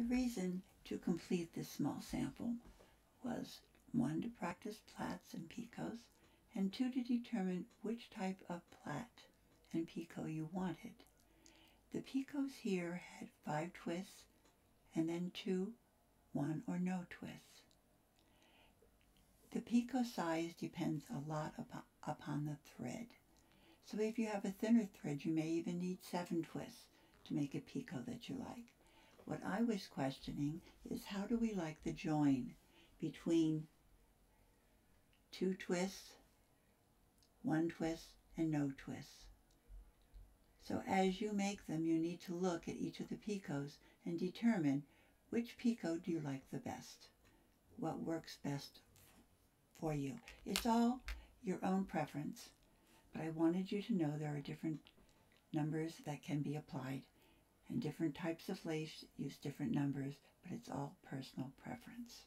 The reason to complete this small sample was one, to practice plaits and picots, and two, to determine which type of plait and picot you wanted. The picots here had five twists and then two, one or no twists. The picot size depends a lot upon, upon the thread. So if you have a thinner thread, you may even need seven twists to make a picot that you like. What I was questioning is how do we like the join between two twists, one twist, and no twists. So as you make them, you need to look at each of the picots and determine which picot do you like the best, what works best for you. It's all your own preference, but I wanted you to know there are different numbers that can be applied and different types of lace use different numbers, but it's all personal preference.